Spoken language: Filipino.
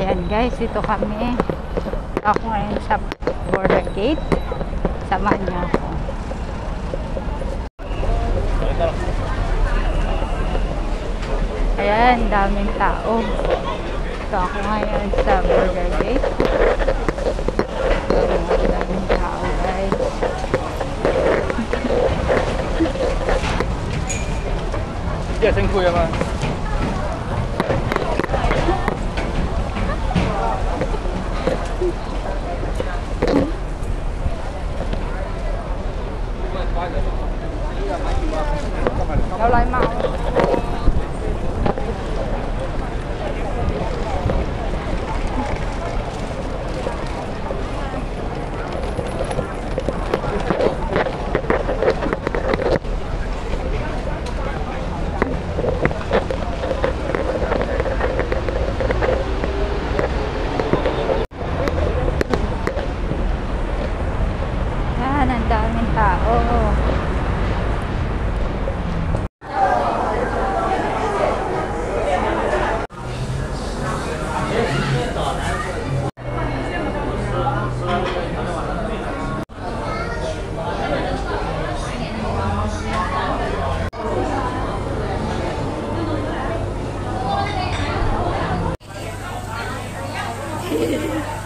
Ayan guys, dito kami. Ako ngayon sa border gate. Samahan niyo ako. Ayan, daming tao. So ako ngayon sa border gate. Daming tao guys. เราไล่เมา Yeah.